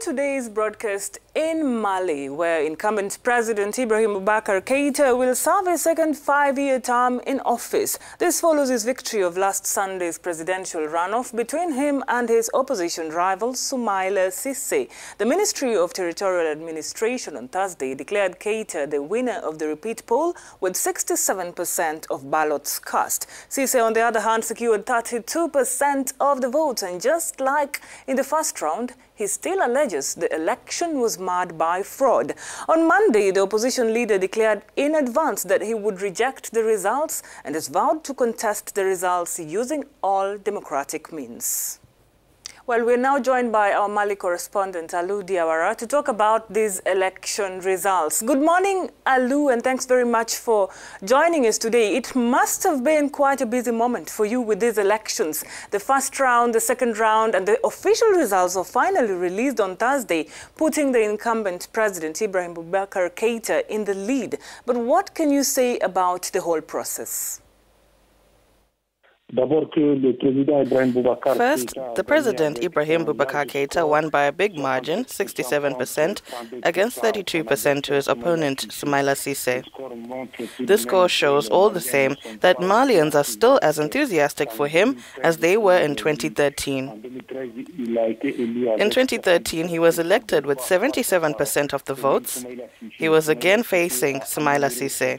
today's broadcast in Mali, where incumbent President Ibrahim Boubacar Keïta will serve a second five-year term in office. This follows his victory of last Sunday's presidential runoff between him and his opposition rival Soumaïla Cissé. The Ministry of Territorial Administration on Thursday declared Keïta the winner of the repeat poll with 67% of ballots cast. Cissé, on the other hand, secured 32% of the votes, and just like in the first round, he still alleges the election was marred by fraud. On Monday, the opposition leader declared in advance that he would reject the results and has vowed to contest the results using all democratic means. Well, we're now joined by our Mali correspondent, Alou Diawara, to talk about these election results. Good morning, Alou, and thanks very much for joining us today. It must have been quite a busy moment for you with these elections. The first round, the second round, and the official results are finally released on Thursday, putting the incumbent president, Ibrahim Boubacar Keïta, in the lead. But what can you say about the whole process? First, the President Ibrahim Boubacar Keïta won by a big margin, 67%, against 32% to his opponent Soumaïla Cissé. This score shows all the same that Malians are still as enthusiastic for him as they were in 2013. In 2013, he was elected with 77% of the votes. He was again facing Soumaïla Cissé.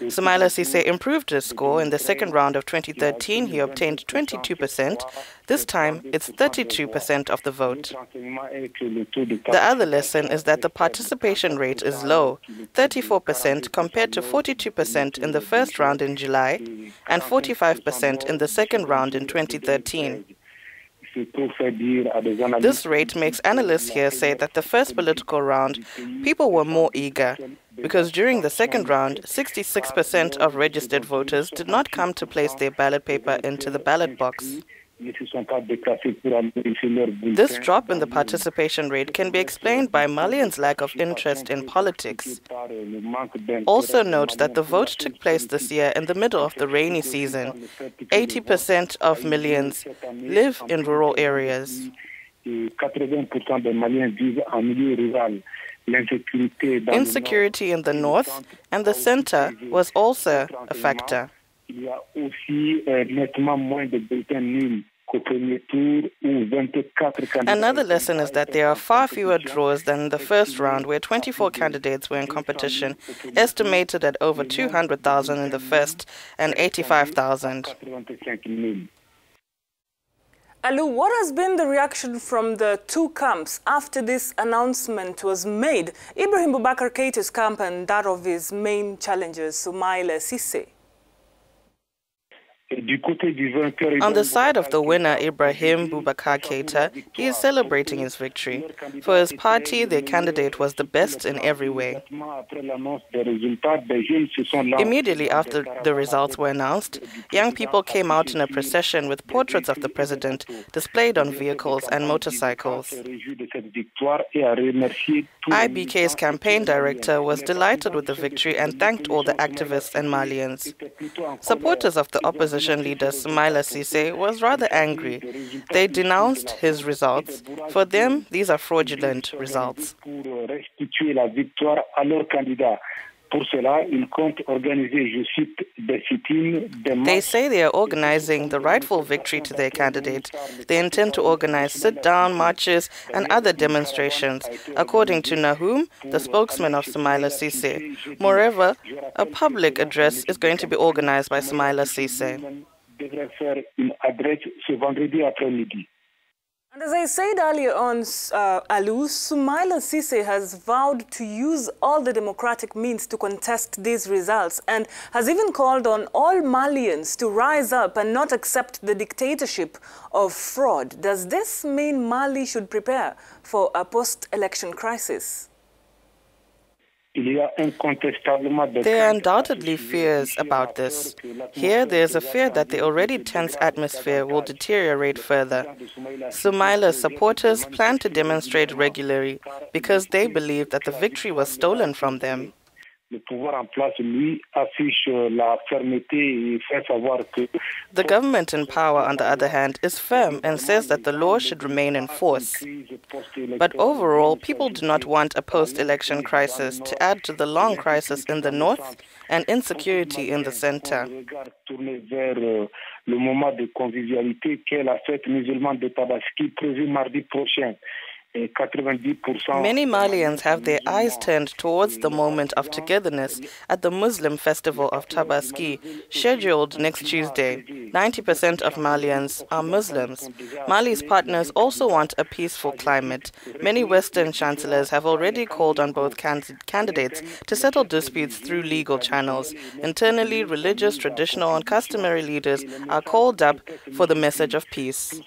Soumaïla Cissé improved his score in the second round of 2013. He obtained 22%. This time, it's 32% of the vote. The other lesson is that the participation rate is low, 34% compared to 42% in the first round in July and 45% in the second round in 2013. This rate makes analysts here say that the first political round, people were more eager, because during the second round, 66% of registered voters did not come to place their ballot paper into the ballot box. This drop in the participation rate can be explained by Malians' lack of interest in politics. Also note that the vote took place this year in the middle of the rainy season. 80% of Malians live in rural areas. Insecurity in the north and the center was also a factor. Another lesson is that there are far fewer draws than in the first round, where 24 candidates were in competition, estimated at over 200,000 in the first and 85,000. Alou, what has been the reaction from the two camps after this announcement was made? Ibrahim Boubacar Keïta's camp and that of his main challengers, Soumaïla Cissé. On the side of the winner, Ibrahim Boubacar Keïta, he is celebrating his victory. For his party, their candidate was the best in every way. Immediately after the results were announced, young people came out in a procession with portraits of the president displayed on vehicles and motorcycles. IBK's campaign director was delighted with the victory and thanked all the activists and Malians. Supporters of the opposition opposition leader Soumaïla Cissé was rather angry. They denounced his results. For them, these are fraudulent results. They say they are organizing the rightful victory to their candidate. They intend to organize sit down marches and other demonstrations, according to Nahum, the spokesman of Soumaïla Cissé. Moreover, a public address is going to be organized by Soumaïla Cissé. And as I said earlier on, uh, Alou, Soumaïla Cissé has vowed to use all the democratic means to contest these results and has even called on all Malians to rise up and not accept the dictatorship of fraud. Does this mean Mali should prepare for a post-election crisis? There are undoubtedly fears about this. Here, there is a fear that the already tense atmosphere will deteriorate further. Soumaïla's supporters plan to demonstrate regularly because they believe that the victory was stolen from them. Le pouvoir en place, lui, affiche euh, la fermeté et fait savoir que. The government in power, on the other hand, is firm and says that the law should remain in force. But overall, people do not want a post election crisis to add to the long crisis in the north and insecurity in the center. Euh, le moment de convivialité qu'est la fête musulmane de Tabaski prévue mardi prochain. Many Malians have their eyes turned towards the moment of togetherness at the Muslim festival of Tabaski, scheduled next Tuesday. 90% of Malians are Muslims. Mali's partners also want a peaceful climate. Many Western chancellors have already called on both can candidates to settle disputes through legal channels. Internally, religious, traditional, and customary leaders are called up for the message of peace.